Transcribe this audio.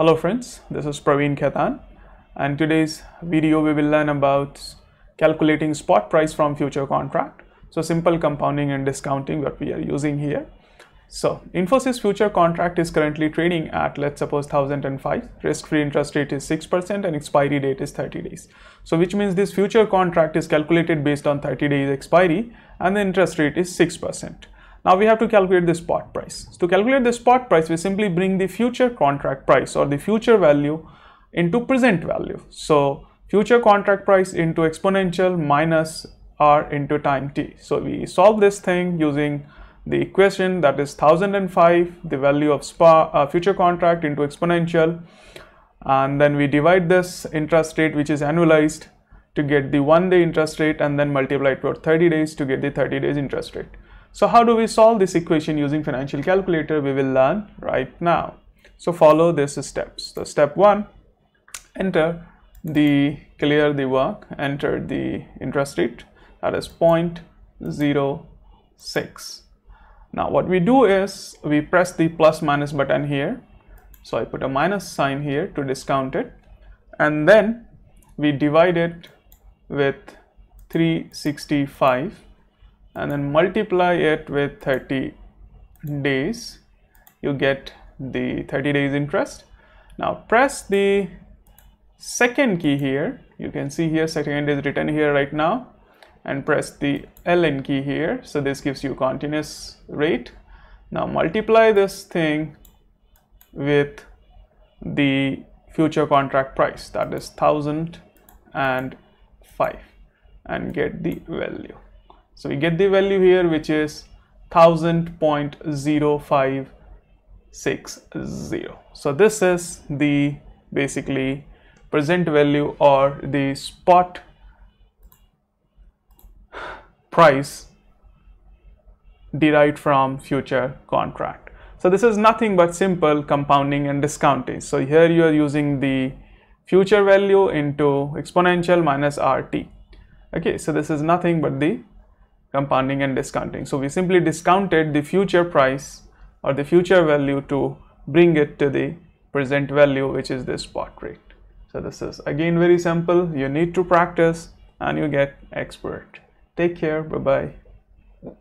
Hello friends, this is Pravin Khetan and today's video we will learn about calculating spot price from future contract. So simple compounding and discounting what we are using here. So Infosys future contract is currently trading at let's suppose 1005 risk-free interest rate is 6% and expiry date is 30 days. So which means this future contract is calculated based on 30 days expiry and the interest rate is 6%. Now we have to calculate the spot price. So to calculate the spot price, we simply bring the future contract price or the future value into present value. So future contract price into exponential minus r into time t. So we solve this thing using the equation that is 1005, the value of spa, uh, future contract into exponential and then we divide this interest rate which is annualized to get the one day interest rate and then multiply it for 30 days to get the 30 days interest rate. So how do we solve this equation using financial calculator? We will learn right now. So follow these steps. So step one, enter the clear the work, enter the interest rate that is 0.06. Now what we do is we press the plus minus button here. So I put a minus sign here to discount it and then we divide it with 365 and then multiply it with 30 days you get the 30 days interest. Now press the second key here. You can see here second is written here right now. And press the ln key here. So this gives you continuous rate. Now multiply this thing with the future contract price. That is thousand and five. And get the value so we get the value here which is 1000.0560. So this is the basically present value or the spot price derived from future contract. So this is nothing but simple compounding and discounting. So here you are using the future value into exponential minus RT. Okay, so this is nothing but the compounding and discounting. So we simply discounted the future price or the future value to bring it to the present value which is the spot rate. So this is again very simple. You need to practice and you get expert. Take care. Bye-bye.